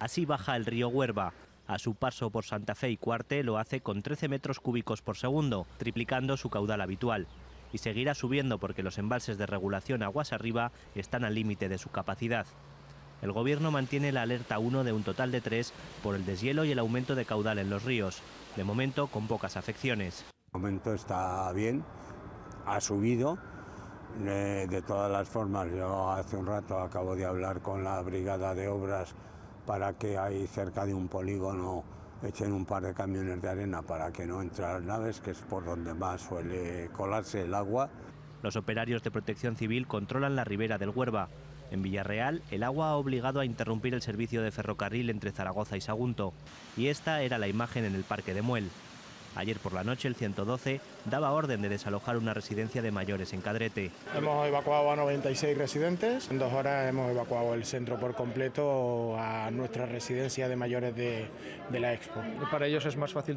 Así baja el río Huerva. A su paso por Santa Fe y Cuarte lo hace con 13 metros cúbicos por segundo, triplicando su caudal habitual. Y seguirá subiendo porque los embalses de regulación aguas arriba están al límite de su capacidad. El gobierno mantiene la alerta 1 de un total de 3 por el deshielo y el aumento de caudal en los ríos, de momento con pocas afecciones. El momento está bien, ha subido. Eh, de todas las formas, yo hace un rato acabo de hablar con la brigada de obras para que ahí cerca de un polígono echen un par de camiones de arena para que no entren las naves, que es por donde más suele colarse el agua. Los operarios de protección civil controlan la ribera del Huerva. En Villarreal, el agua ha obligado a interrumpir el servicio de ferrocarril entre Zaragoza y Sagunto, y esta era la imagen en el Parque de Muel. Ayer por la noche el 112 daba orden de desalojar una residencia de mayores en Cadrete. Hemos evacuado a 96 residentes. En dos horas hemos evacuado el centro por completo a nuestra residencia de mayores de, de la Expo. Para ellos es más fácil